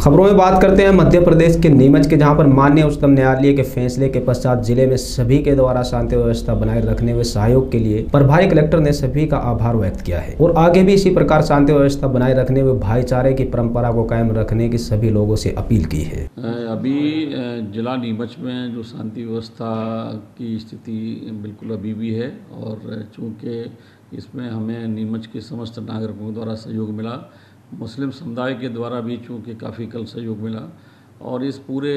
खबरों में बात करते हैं मध्य प्रदेश के नीमच के, जहाँ पर मान्य उच्चतम न्यायालय के फैसले के पश्चात ज़िले में सभी के द्वारा शांति व्यवस्था बनाए रखने में सहयोग के लिए प्रभारी कलेक्टर ने सभी का आभार व्यक्त किया है। और आगे भी इसी प्रकार शांति व्यवस्था बनाए रखने में भाईचारे की परंपरा को कायम रखने की सभी लोगों से अपील की है। अभी जिला नीमच में जो शांति व्यवस्था की स्थिति बिल्कुल अभी भी है और चूँकि इसमें हमें नीमच के समस्त नागरिकों द्वारा सहयोग मिला मुस्लिम समुदाय के द्वारा भी चूँकि काफ़ी कल सहयोग मिला और इस पूरे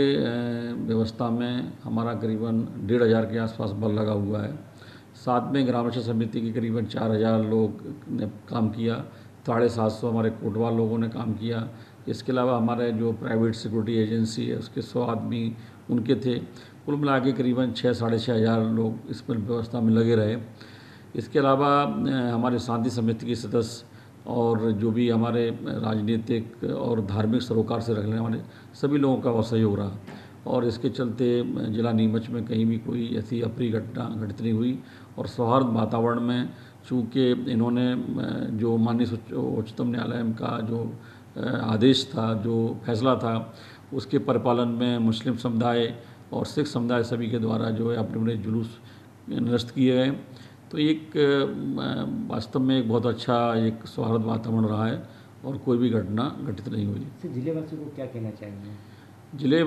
व्यवस्था में हमारा करीबन डेढ़ हज़ार के आसपास बल लगा हुआ है। साथ में ग्राम रक्षा समिति के करीबन चार हज़ार लोग ने काम किया, साढ़े सात सौ हमारे कोटवाल लोगों ने काम किया। इसके अलावा हमारे जो प्राइवेट सिक्योरिटी एजेंसी है, उसके सौ आदमी उनके थे। कुल मिला के करीबन छः साढ़े छः हज़ार लोग इस व्यवस्था में लगे रहे। इसके अलावा हमारे शांति समिति के सदस्य और जो भी हमारे राजनीतिक और धार्मिक सरोकार से रखने वाले सभी लोगों का वो सहयोग रहा। और इसके चलते जिला नीमच में कहीं भी कोई ऐसी अप्रिय घटना, घटित नहीं हुई और सौहार्द वातावरण में चूँकि इन्होंने, जो माननीय उच्चतम न्यायालय का जो, आदेश था, जो फैसला था, उसके परिपालन में मुस्लिम समुदाय और सिख समुदाय सभी के द्वारा जो है अपने अपने जुलूस निरस्त किए गए। तो एक वास्तव में एक बहुत अच्छा एक सौहार्द वातावरण रहा है और कोई भी घटना घटित नहीं हुई। ज़िले वासियों को क्या कहना चाहेंगे? ज़िले